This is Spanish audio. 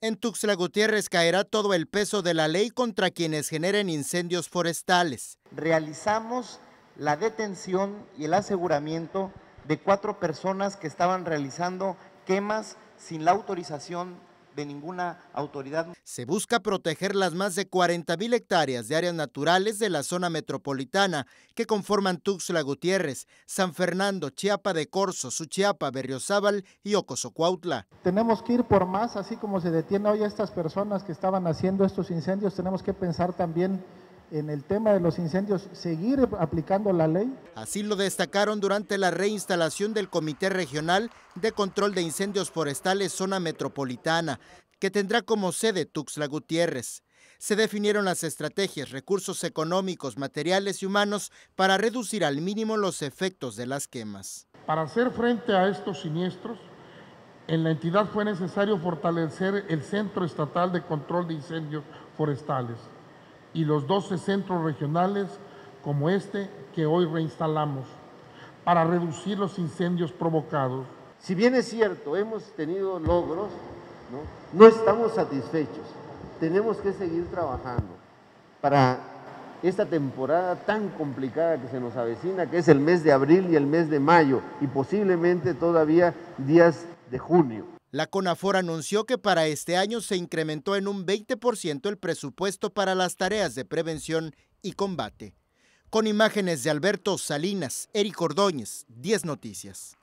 En Tuxtla Gutiérrez caerá todo el peso de la ley contra quienes generen incendios forestales. Realizamos la detención y el aseguramiento de cuatro personas que estaban realizando quemas sin la autorización de ninguna autoridad. Se busca proteger las más de 40 mil hectáreas de áreas naturales de la zona metropolitana que conforman Tuxtla Gutiérrez, San Fernando, Chiapa de Corzo, Suchiapa, Berriozábal y Ocosocuautla. Tenemos que ir por más, así como se detiene hoy a estas personas que estaban haciendo estos incendios, tenemos que pensar también en el tema de los incendios seguir aplicando la ley. Así lo destacaron durante la reinstalación del Comité Regional de Control de Incendios Forestales Zona Metropolitana, que tendrá como sede Tuxtla Gutiérrez. Se definieron las estrategias, recursos económicos, materiales y humanos para reducir al mínimo los efectos de las quemas. Para hacer frente a estos siniestros, en la entidad fue necesario fortalecer el Centro Estatal de Control de Incendios Forestales y los 12 centros regionales como este que hoy reinstalamos para reducir los incendios provocados. Si bien es cierto, hemos tenido logros, no, no estamos satisfechos. Tenemos que seguir trabajando para esta temporada tan complicada que se nos avecina, que es el mes de abril y el mes de mayo, y posiblemente todavía días de junio. La CONAFOR anunció que para este año se incrementó en un 20% el presupuesto para las tareas de prevención y combate. Con imágenes de Alberto Salinas, Eric Ordóñez, 10 Noticias.